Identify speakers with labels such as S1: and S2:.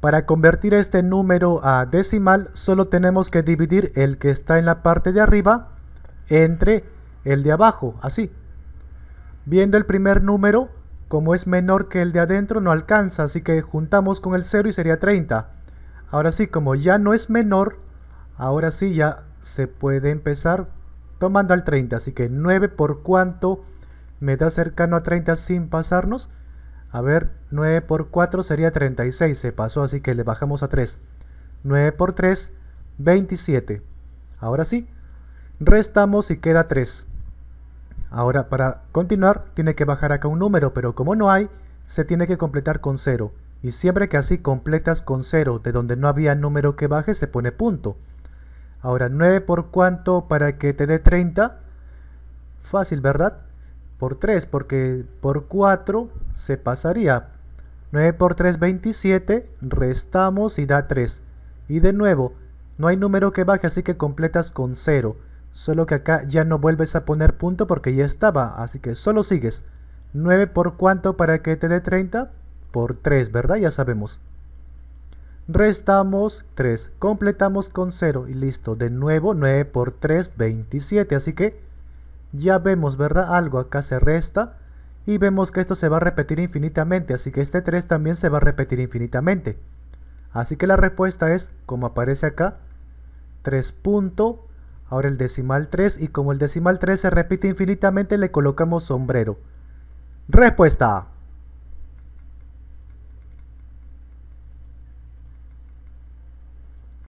S1: Para convertir este número a decimal solo tenemos que dividir el que está en la parte de arriba entre el de abajo, así. Viendo el primer número, como es menor que el de adentro no alcanza, así que juntamos con el 0 y sería 30. Ahora sí, como ya no es menor, ahora sí ya se puede empezar tomando al 30, así que 9 por cuánto me da cercano a 30 sin pasarnos, a ver, 9 por 4 sería 36, se pasó, así que le bajamos a 3. 9 por 3, 27. Ahora sí, restamos y queda 3. Ahora, para continuar, tiene que bajar acá un número, pero como no hay, se tiene que completar con 0. Y siempre que así completas con 0, de donde no había número que baje, se pone punto. Ahora, 9 por cuánto para que te dé 30. Fácil, ¿verdad? Por 3, porque por 4 se pasaría. 9 por 3, 27, restamos y da 3. Y de nuevo, no hay número que baje, así que completas con 0. Solo que acá ya no vuelves a poner punto porque ya estaba, así que solo sigues. 9 por cuánto para que te dé 30? Por 3, ¿verdad? Ya sabemos. Restamos 3, completamos con 0 y listo. De nuevo, 9 por 3, 27, así que ya vemos, ¿verdad? Algo acá se resta y vemos que esto se va a repetir infinitamente, así que este 3 también se va a repetir infinitamente. Así que la respuesta es, como aparece acá, 3 punto, ahora el decimal 3 y como el decimal 3 se repite infinitamente le colocamos sombrero. Respuesta.